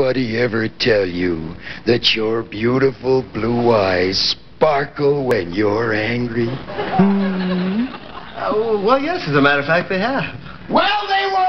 anybody ever tell you that your beautiful blue eyes sparkle when you're angry? Hmm. Uh, well, yes, as a matter of fact, they have. Well, they were!